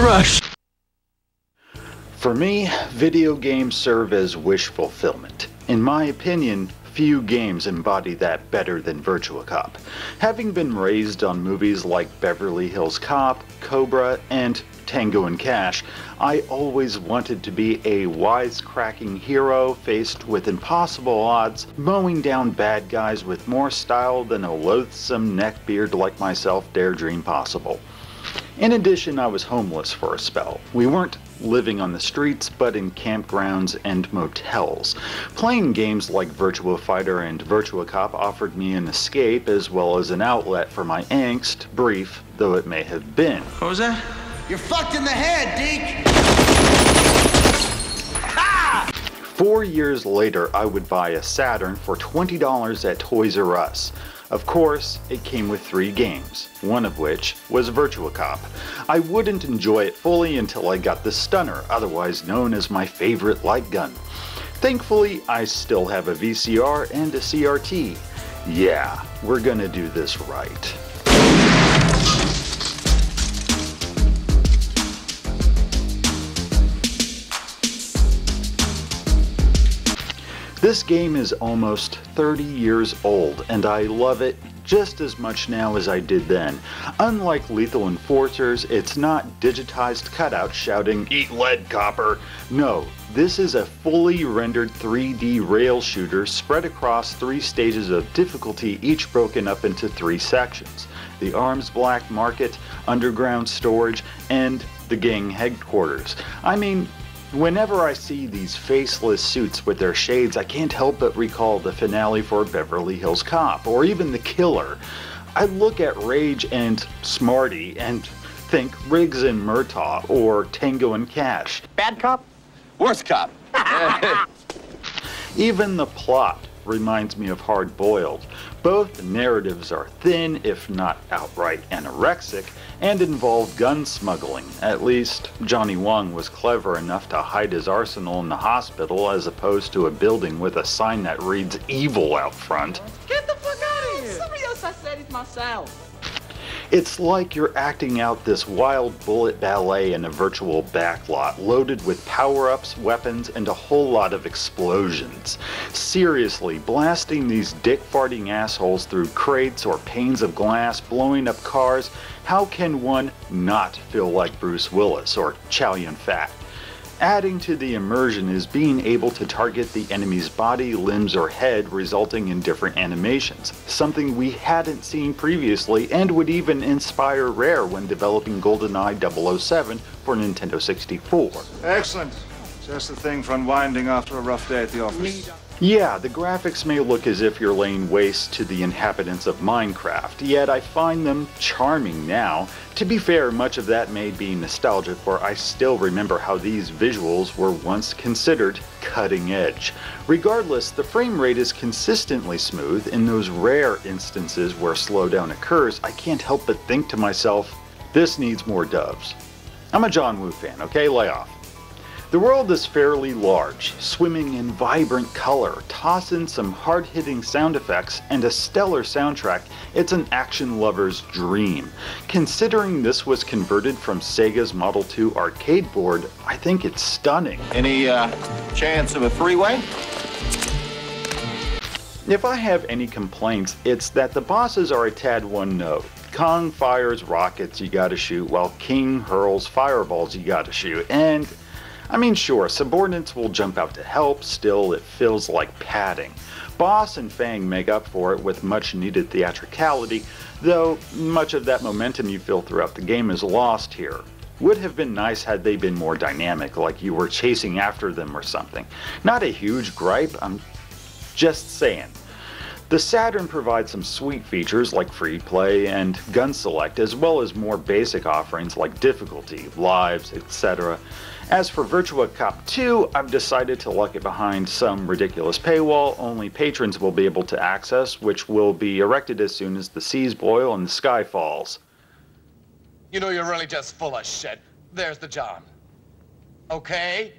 rush. For me, video games serve as wish fulfillment. In my opinion, few games embody that better than Virtua Cop. Having been raised on movies like Beverly Hills Cop, Cobra, and Tango and Cash, I always wanted to be a wisecracking hero faced with impossible odds, mowing down bad guys with more style than a loathsome neckbeard like myself dare dream possible. In addition, I was homeless for a spell. We weren't living on the streets, but in campgrounds and motels. Playing games like Virtua Fighter and Virtua Cop offered me an escape as well as an outlet for my angst, brief though it may have been. What was that? You're fucked in the head, Deke! Four years later, I would buy a Saturn for $20 at Toys R Us. Of course, it came with three games, one of which was Virtua Cop. I wouldn't enjoy it fully until I got the Stunner, otherwise known as my favorite light gun. Thankfully, I still have a VCR and a CRT. Yeah, we're gonna do this right. This game is almost 30 years old, and I love it just as much now as I did then. Unlike Lethal Enforcers, it's not digitized cutouts shouting, Eat lead, copper! No, this is a fully rendered 3D rail shooter spread across three stages of difficulty, each broken up into three sections the Arms Black Market, Underground Storage, and the gang headquarters. I mean, Whenever I see these faceless suits with their shades, I can't help but recall the finale for Beverly Hills Cop, or even The Killer. I look at Rage and Smarty and think Riggs and Murtaugh, or Tango and Cash. Bad cop? Worst cop. Even the plot reminds me of Hard Boiled. Both narratives are thin, if not outright anorexic, and involve gun smuggling. At least, Johnny Wong was clever enough to hide his arsenal in the hospital as opposed to a building with a sign that reads evil out front. Get the fuck out of here! Somebody else I said it myself. It's like you're acting out this wild bullet ballet in a virtual backlot, loaded with power ups, weapons, and a whole lot of explosions. Seriously, blasting these dick farting assholes through crates or panes of glass, blowing up cars, how can one not feel like Bruce Willis or Chow Yun Fat? Adding to the immersion is being able to target the enemy's body, limbs, or head, resulting in different animations, something we hadn't seen previously and would even inspire Rare when developing GoldenEye 007 for Nintendo 64. Excellent. Just the thing for unwinding after a rough day at the office. Yeah, the graphics may look as if you're laying waste to the inhabitants of Minecraft, yet I find them charming now. To be fair, much of that may be nostalgic, for I still remember how these visuals were once considered cutting edge. Regardless, the frame rate is consistently smooth. In those rare instances where slowdown occurs, I can't help but think to myself, this needs more doves. I'm a John Woo fan, okay? Lay off. The world is fairly large, swimming in vibrant color. Toss in some hard hitting sound effects and a stellar soundtrack, it's an action lover's dream. Considering this was converted from Sega's Model 2 arcade board, I think it's stunning. Any uh, chance of a three-way? If I have any complaints, it's that the bosses are a tad one note. Kong fires rockets you gotta shoot, while King hurls fireballs you gotta shoot, and I mean, sure, subordinates will jump out to help, still, it feels like padding. Boss and Fang make up for it with much needed theatricality, though much of that momentum you feel throughout the game is lost here. Would have been nice had they been more dynamic, like you were chasing after them or something. Not a huge gripe, I'm just saying. The Saturn provides some sweet features like free play and gun select, as well as more basic offerings like difficulty, lives, etc. As for Virtua Cop 2, I've decided to lock it behind some ridiculous paywall only patrons will be able to access, which will be erected as soon as the seas boil and the sky falls. You know, you're really just full of shit. There's the John. Okay?